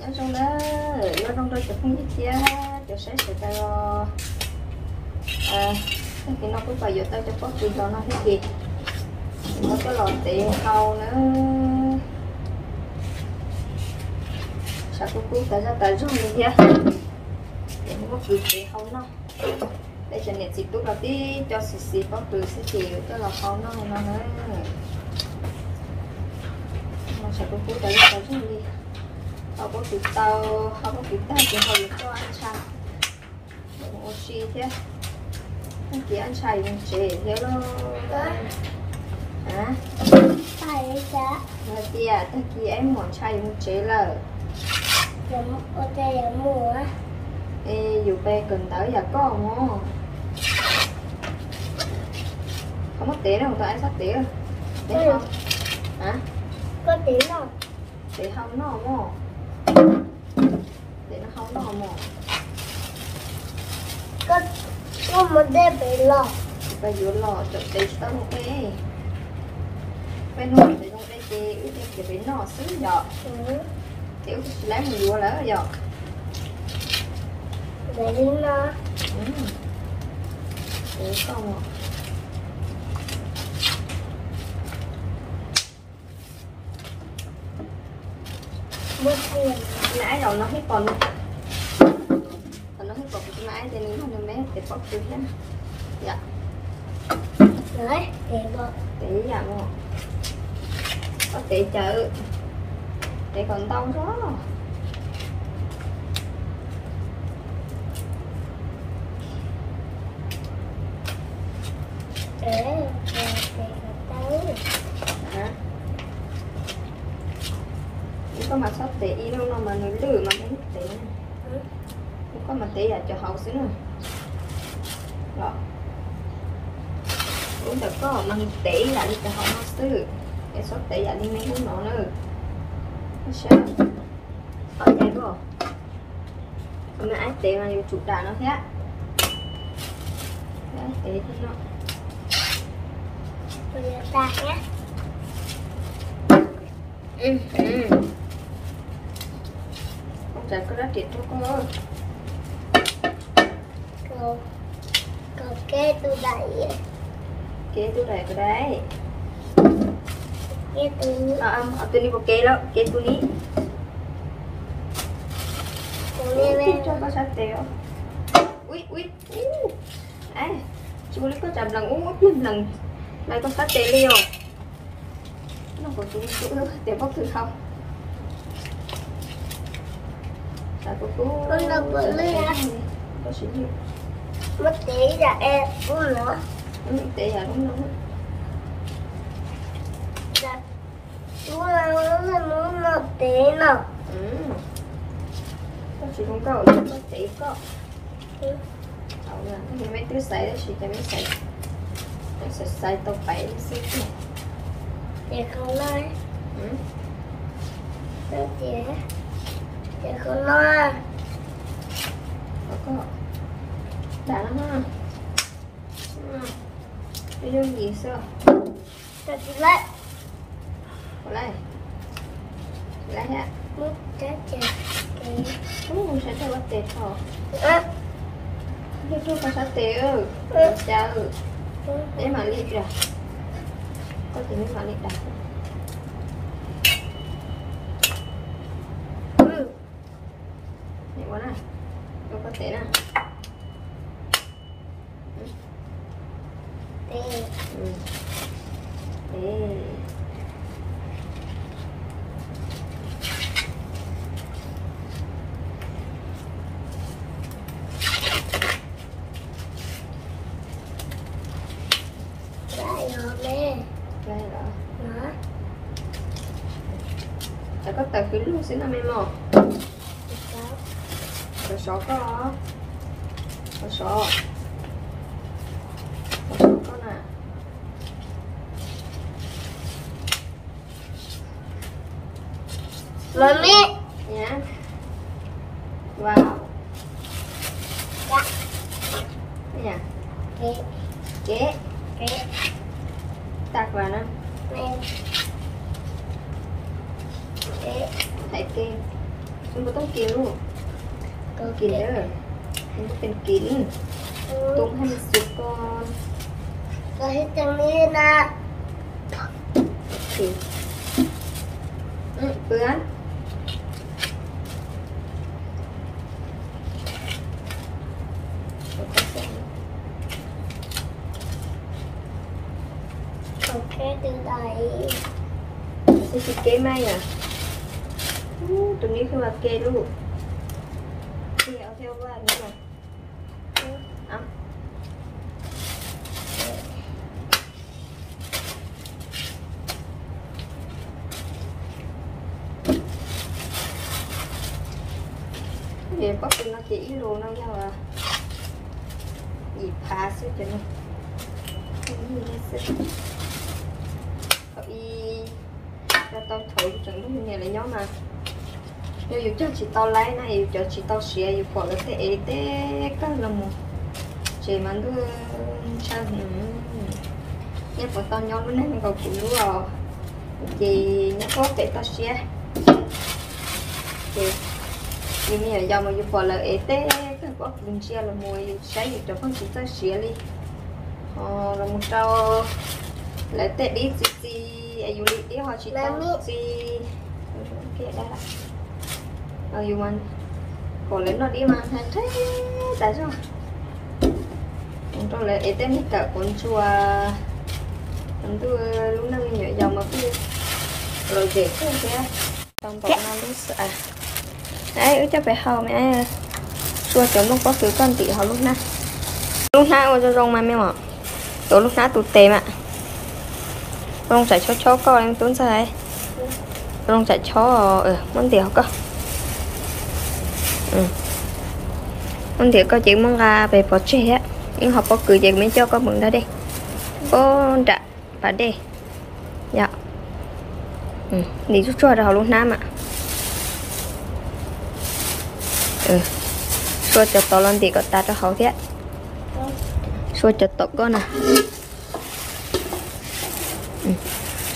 nó trong đó nó trong đó chụp không biết chia cho sẽ sẽ tao à cái nó cũng phải giờ tao cho có tiền cho nó hết gì nó có lò tiền hầu nữa. Sao cũng cũng tại sao tại giúp mình thế để không có tiền tiền không nó để cho nhiệt dịch lúc là tí, cho xì xì có từ sẽ chịu cho là không nó nó nữa. Nó sẽ cũng cũng tại sao tại rung đi họ có tụi tao họ có tụi tao thì được cho ăn chay. Một oxy thế. Anh chị ăn chay dùng chế thế lo hả? Phải giá là à tất kỳ em muốn chay dùng chế là Giống ô tê giống mùa ê dù bê cần tới giờ có không? Không mất tiền đâu tao ăn sắp tiền. Để Ừ. không? Hả? Có tí nào để không nó không để nó không nó không Có Có một đê bị lọ bây giờ lò chụp tao một cái bên ngoài để trong đây chị ước đi chỉ bị nó xứ giọt tiểu lấy một vừa lỡ giọt Để đi nó ừ. để con à. Tiền nãy rồi nó hết còn còn nó hết còn cái nãy cho nên nó mấy để bóc túi nhá dạ. Đấy Để bọ để dạ mà có để chợ. Để còn tông đó Để Để Để Để hả không có mà sắp để ý đâu đâu mà nó lử mà cái để Ừ. không có mà để à cho hậu xíu nữa đó. Cũng được có mà để lại đi cho hậu nó xíu cái sắp để lại đi mấy cái nó nữa nó sao ở đây đúng không mà ai để mà chủ đà nó thế đấy để thì nó. Ta nhé. Ừ ừ. Không chạy có rất tiệt cho con ơi Cầu Cầu kê tôi đẩy kế tôi đây cái đấy. Kê tôi à um ở tôi đi vào kế đó. Kế tôi Ui, lên cho có sát tiêu ui ui u à chú lấy có chậm lần uống út lên lần. Này có sát tiêu liêu nó có chú chú nó tiêu bóc thứ không. Con đâu bự lên có sự gì Mất tí là em Cũng nữa ừ, tệ à đúng đúng Dạ. Đúng là nó là nó một tí nào. Ừ. Sự không có có tệ có. Ừ. Hậu là cái mấy thứ xài đó chị cho mấy xài. Nó sẽ xài tao bảy xíu nè Để không nói. Ừ. Chỉ Để không nói. Có có Đã lắm ha Bây giờ gì sao Nó chỉ lấy Có lấy Lấy ha Mất trái chè Cái Ú, sẽ cho bắt tệ Ơ. Chứ chú có sát tệ ư. Chà. Ư Để mà liệt ra Có thể mới mà liệt ra Ừ Nhẹ quá nè Đâu có tệ nè Để Ừ Ê Lại rồi nè Đây đó Đó cái có tờ xin năm em một rồi Có số có? Có số Có số có nè. Mami đi Wow Dạ Đây nha Cái Kế Cái Tạc vào nè Nè Cái Thầy kia มันบ่ต้องกินลูกต้องกินเด้อมันบ่เป็นกินต้มให้มันสุกก่อน ก็ให้ตรงนี้นะ โอเคเปื้อนแล้วก็ใส่ โอเคดูไหน นี่คือเก้ไหมอ่ะอู้ ตรงนี้คือว่าเก้ลูกเก้เอาเท่าว่านี่หรอเอาเดี๋ยวก็เป็นnó chỉ luôn nó nhau à dịp phá sức cho nó cái gì hết sức cậu y cho tao thổi chẳng lúc này là nhóm mà nếu dù cho chị tao lấy này dù cho chị tao xìa dù bỏ cái thế thế cái là một. Chị mà đưa sao nhớ bỏ tao nhóm lúc này mình còn phụ lúa. Rồi chị nhớ có cái tao xìa chị nhưng mà giờ mà dù bỏ là ế tế cái bỏ mình xìa là mùi sáng dù cho con chị tao xìa đi. Ờ là một trâu lấy tệ đi chị chị dù đi họ chị tao chị. Cái đây ờ dù mình còn lấy nó đi mà thế tại sao? Trong lại ế tế hết cả con chua chúng tôi lúc nào nhớ dòng mà cứ rồi về cái kia trong bọc nó lúc sợ. Đấy ước cho phải hầu mẹ. Chua chấm lúc có thứ con tỷ họ lúc nào. Lúc nào ở trong mà mẹ mỏ tối lúc nào tụt tèm ạ rong chạy chó chó co em tuấn sao đấy? Rong chạy chó ờ món tiểu cơ ừ. Món tiểu có chuyện món gà về bỏ trẻ á. Nhưng họ có cười gì mới cho con mừng ra đi. Có trả bà đi dạ. Ừ đi chút cho rồi luôn nam ạ. Ừ. Xua cho to lên thì có ta cho hậu thế xua cho to con nè ừ.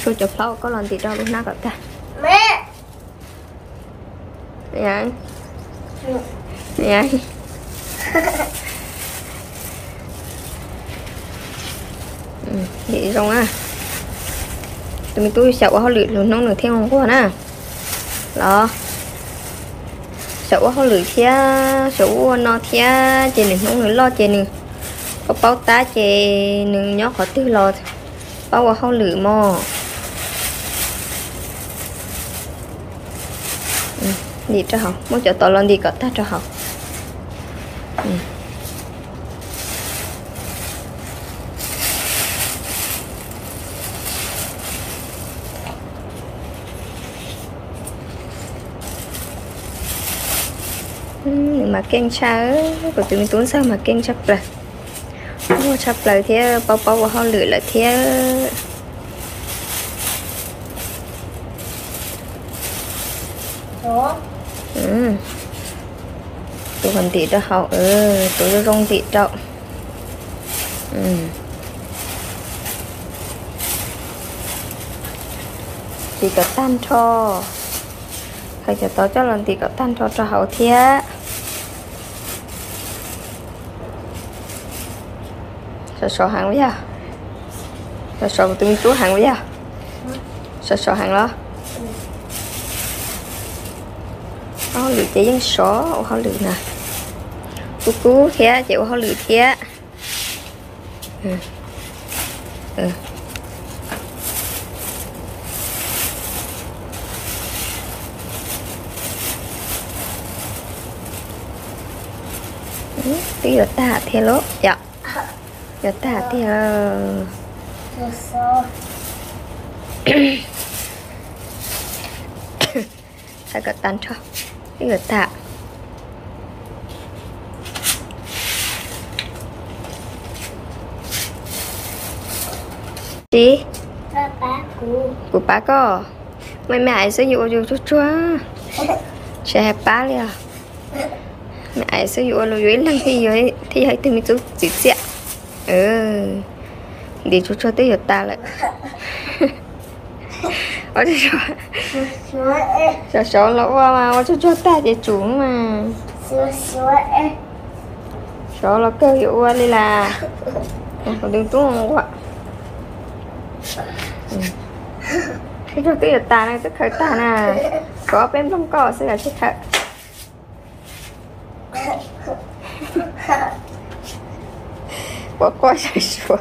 xua cho phao có lần thì cho luôn nam gặp ta. แม่ vậy ừ, vậy xong á. Tụi tôi sợ quá lượt luôn nóng nữa theo không quá nè đó. Sợ quá không lượt thia sợ nó thia. Chị này không nữa lo chị này có bao tá chị nữa nhó khỏi tư lo. Bao quá không lượt mò. Đi cho học muốn cho tao lên đi có ta cho học ừ. ừ mà ken cha của tụi mình tốn sao mà ken chắp lại, mua chắp lời thế bao bao của họ lựa lại thế Ủa? Ừ. Tôi còn tỉ cho hậu ừ tôi cho rong tí trọng ừ. Thì có tan cho. Hay cho tao cho lần tỉ có tan cho cho hậu thiệt. Sợ sợ hàng bây giờ sợ sợ tụi mình chú hàng bây giờ sợ sợ hàng đó hao lử chế dân số hao lử nè. Cú cú thế chế hao lử thế ừ. ừ. Ừ. Tí giờ ta thế lỗ dạ. Giờ ta thế ờ. sao? Cái tan cho. 이렇다. Chị? Ba ba của. Của ba có. Mày mày sử dụng dùng chút chua. Chè ba liền. À. Mày sử dụng lưu dưới lần thì dưới thì hãy tìm chút chị chị. Ừ. Đi chút cho tí giờ ta lại. ở đây rồi sữa ê sợ sợ là qua mà qua cho cho ta để chủ mà. Sữa sữa ê sợ là kêu hiệu qua đi là. Còn đừng tung không quá. Ừ. cái cho cái ta này tức khởi ta nè. Có bên trong cỏ sẽ là chết thật bỏ qua sai xuống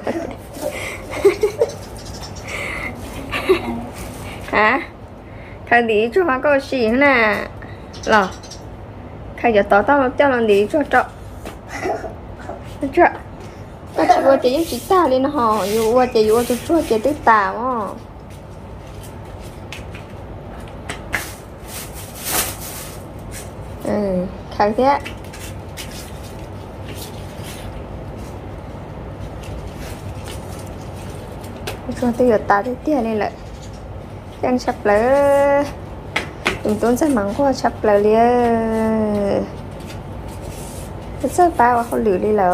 hả? Thằng đi cho hoa có gì nè. Lò thằng giờ tao tao cho lần đi cho trọ cho ta chỉ qua chỉ chỉ ta lên họ dù qua chỉ qua cho chua chỉ tới ta mà ừ khang thế cho tôi ta tới tiền lên lại đang sắp lỡ chúng tôi sẽ mắng qua sắp lỡ liền. Cái sơ bao họ lử đi là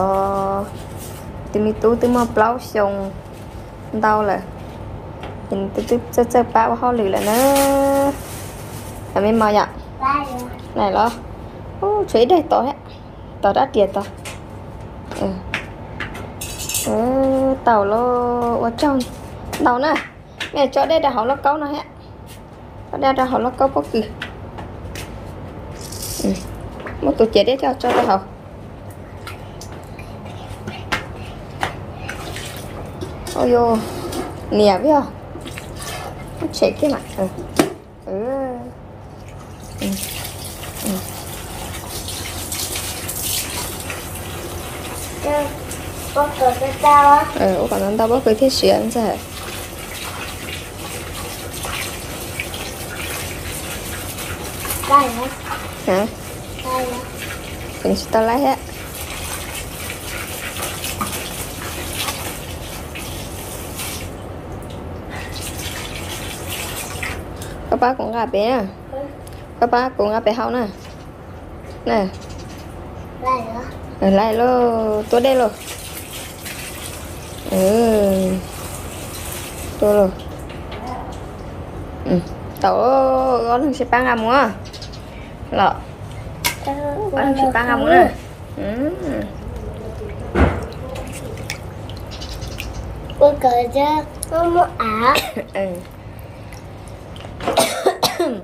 từ mi tú từ mà bao xong. Đau là mình từ từ sơ sơ bao họ lử là nó là mình mò nhở ba rồi này lo. Ô chuối đây to hết. To đã tiền to ừ. ừ tàu lo ở trong tàu nè cho đây đã hỏng lắc câu nó hết cho đây đã hỏng lắc câu bất cứ một tổ chế đấy cho cho đã hỏng ôi dô nè biết không nó chạy cái mặt ừ. ừ. ừ. ừ. Ừ, cái tao á. Ừ, còn tao bớt cái thiết xuyên ra. hai hả? Hả? Hai hả? Đừng cho tao lấy á? Papa cũng gặp bé nè. Papa cũng gặp bé hậu nè. Nè. Lại hả? Ừ, lại lô, tôi đây lô. Ừ. Tôi lô. Ừ. Tao có thằng xe băng à mua có thằng sẽ bán ngầm nữa ừ. Bố cờ cho nó mua ả. Ừ.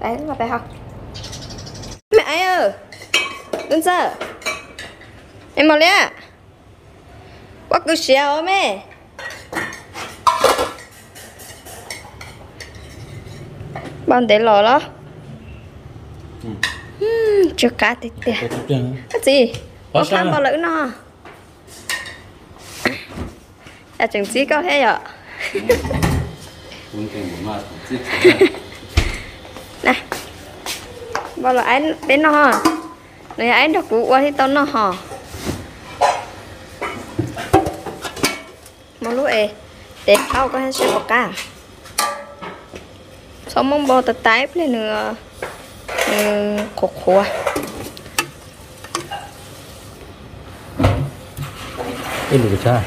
Đấy là bài học. Mẹ ơi. Đứng giờ em mau lên bắt cứ xèo mẹ. Bạn để lò đó chưa cá chút chừng. cái gì? Có à? bao lỡ nó à chừng chỉ có thế ạ? Nè bao là anh đến nó này anh được vụ qua thì tao nó hả? Mà lúc ấy để thao có hay sẽ bọc cả. Xong mong bò tạt tái lên nữa ừ, khổ khổ Ít lụa cha,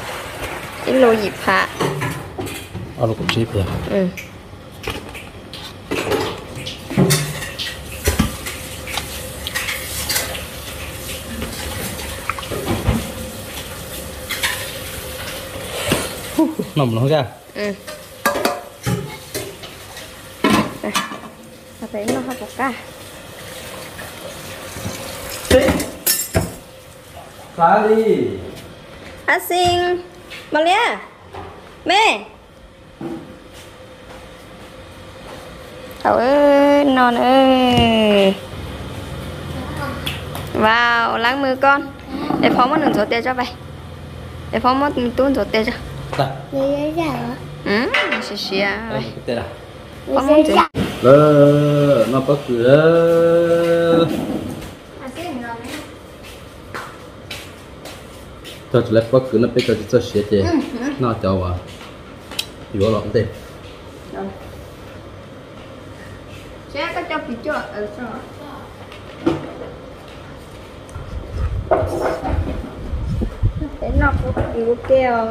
ít lô dịp hạ ở lụa cũng chip rồi. ừ Nằm nó ra. ừ Đây. Tao thấy nó học cả Phá đi asing malia mẹ Cậu ơi, non ơi. Vào, lắng mưa con. Để phóng một nửa tiền cho vậy Để phóng một tuôn rổ tiền cho. Dạ. Lấy giấy Ừ, xì xì à. Lấy giấy giả Lấy giấy giả. Nó bắt cửa. cho chỉ lấy bắp khứ ừ, ừ. nó biết cho chỉ cho xé thế nó cho à vô lộn thế xé có cho bị cho ở ờ, sao để nó có kiểu kêu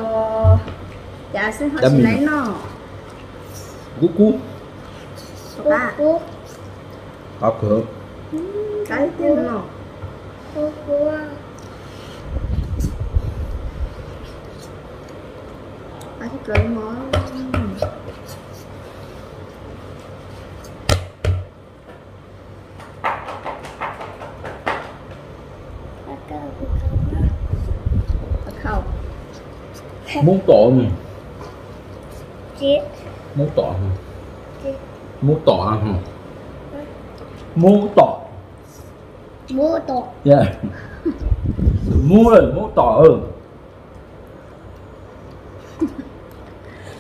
dạ xin hỏi xin lấy à? nó. Cú cú. Cú cú tao cửa. Ừ, cái cú nó cú cú. Cú cú Thật không? Muốn tỏ mà muốn tỏ hả muốn tỏ hả? Muốn tỏ. Mua tổ yeah mua rồi muốn tỏ ừ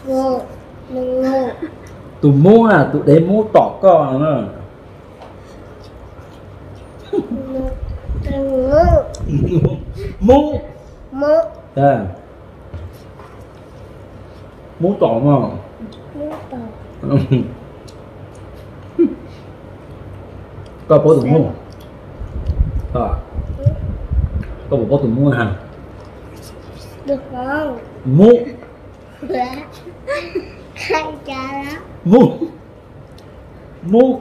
Ngô Ngô tụi mua là tụi đấy mua tỏ con nữa Ngô Ngô mua. Mua yeah muốn tỏ mà Mua tổ có bố tụi mua. À? Có bố tụi mua hả? Được không? Dạ Hai cha đó mua mua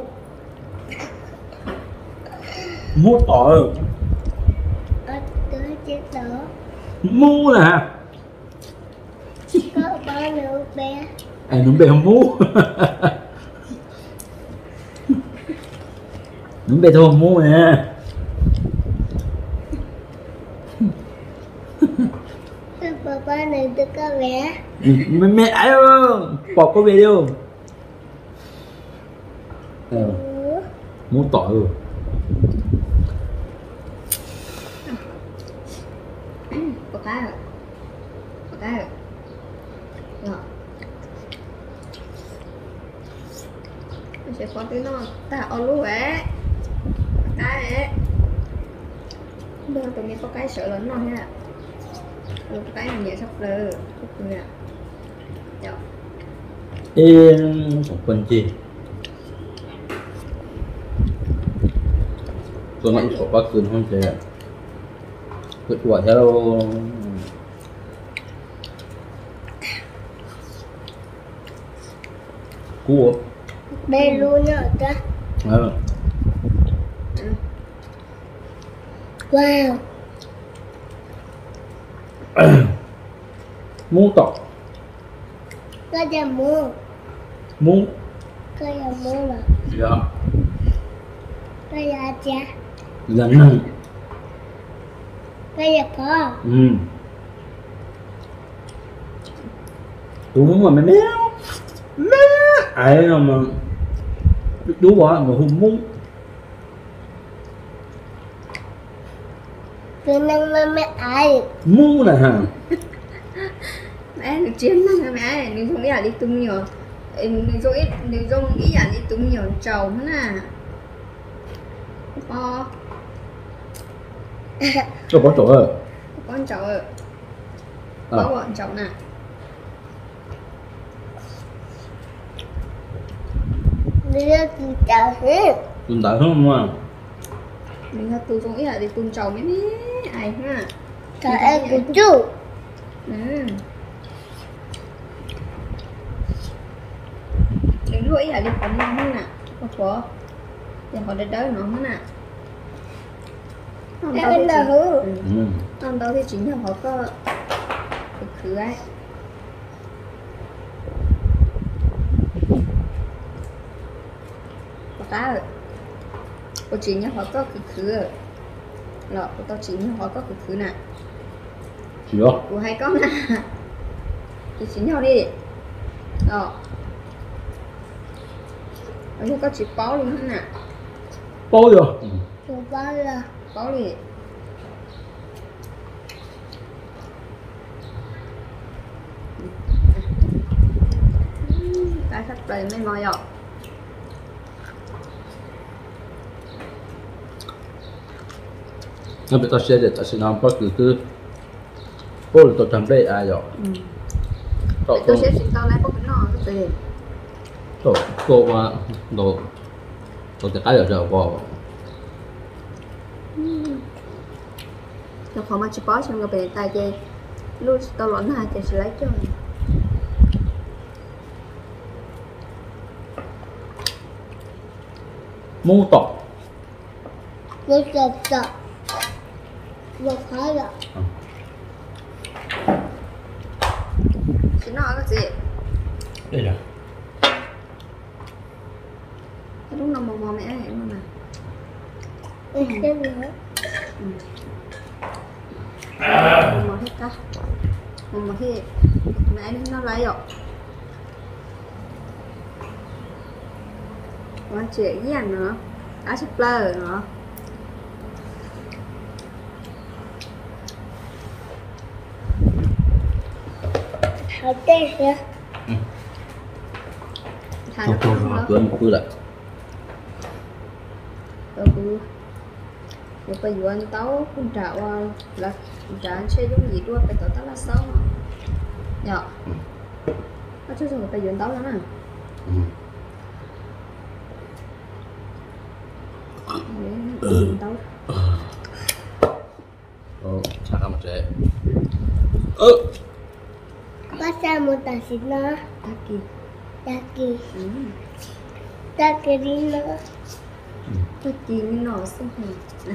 mua tỏ ừ. Ở tớ chết đó. Mua nè. Có bao nhiêu bé. Ai đúng bề không mua đúng bề thôi mua nè Sao bà ba có bé mẹ mẹ ơi bỏ có về đi không? Ờ, Ừ. Mua tỏi rồi. Có rồi. Có cái rồi. Rồi. Mình sẽ có nó ta ở lúa ấy cái ấy đưa tụi mình có cái sợ lớn ha cái mình nhẹ sắp lơ. Lúc nè Dạ. ê một phần chi? Tôi nói có bác cường không thể kết quả theo cua. Bé luôn nữa ta? Ờ. Wow nhà mua là dạ. Có nhà cha. Lần này Có nhà có ừ. Đúng mà mẹ méo mẹ. Ai mà. Đúng quá mà không muốn Từ năng mà mẹ ai muốn là hả? Mẹ nó chiến nó mẹ nếu không nghĩ là đi tung nhiều. Nếu dối nếu dông nghĩ là đi tung nhiều trầu nữa nè. Có cho bỏ chỗ con trầu ở à, có bọn trầu nè. Bây giờ thì chào hết. Tụi đại không mà. Mình là tu dông nghĩ là đi tung trầu mấy mấy ai ha. Chào em của chú ừ. Nếu lỗi là đi phóng nó nữa nè có có để họ để đỡ nó nữa nè Em ừ. ừ. Còn đâu thì chính là họ có cực khứ ấy. Có ta rồi Có chính là họ có cực khứ rồi Lọ của tao chính là họ có cực khứ nè chỉ đó Của hai con nè Thì chính nhau đi. Đó Ở đây có chỉ bó luôn hết nè. Bố rồi? Ừ. Của ba là Bó đi Cái sắp đầy mới ngon rồi nó bị tao xe để tao sẽ làm bất cứ thứ bố là tao làm đây ai rồi? Ừ. tao Tôi không sẽ xin tao lấy có cái nọ rất tiền. Tao cô mà đồ tao sẽ cái được rồi Nó không mà chỉ bó xong rồi về tay chê Lúc tao loạn hai chê sẽ lấy cho mu tỏ Một chập chập Một khó rồi Chị nói cái gì? đây là Cái lúc nào mà bò mẹ em mà. Ê, xem nữa? Mò hết cả Mò hết. Mẹ nó lấy rồi. Quá chuyện gì ăn nữa. Cá súp lơ nữa Hãy tên nữa Thằng rồi bây giờ anh tấu Con trạo là Trả anh chơi giống gì đua Bây giờ tao là sao mà Dạ Nó chứ rồi bây giờ anh tấu lắm à ừ. Để anh tấu Tôi chỉ như nó xong rồi Nè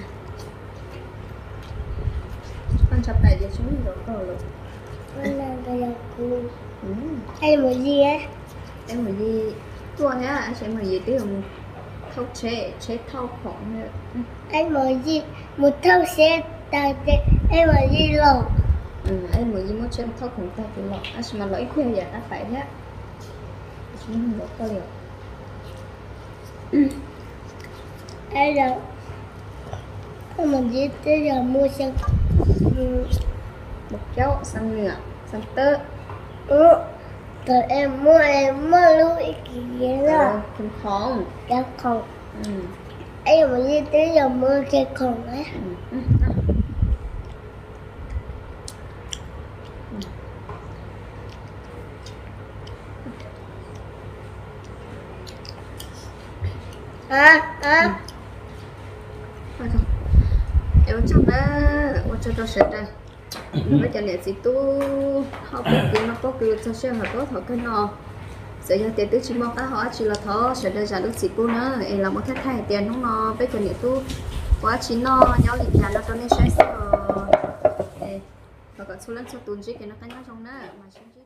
Con chập này giờ chúng mình đổ cầu rồi. Con làm cái là Ừ Hay một gì á? Em mà gì? Tua thế à, sẽ mà gì? Tiêu Thâu chế, chế thâu khổng nữa. Anh một gì? Một thâu xe Tà chế. Em một gì lộn Ừ, em mà gì muốn chế thâu khổng ta thì lọ. À, mà lỗi khuya giờ ta phải thế Chúng mình đổ cầu rồi Ai rồi Không một gì Tới giờ mua xe Ừ. Bọc kéo, sang ngựa, sang tơ Ừ. Rồi em mua em mua lúc ý Rồi, đó. Không khổng Dạ không. Ừ. Em một gì tới giờ mua xe không á Ừ, 에, 에. 맞아. 요즘에 어쩌다 시대. mới cho nên chị tu. Học bất cứ nó có cứ cho xe hợp tốt thôi cái nó sẽ cho tiền tứ chỉ mong ta họ chỉ là thó sẽ đây giả được chị tu nữa. Em là một thách thay tiền đúng nó bây giờ nên tu. Quá chỉ nó nhau liền nhà nó cho nên sẽ sợ và còn số lần cho tuần chỉ cái nó cái nhau trong đó. Mà chúng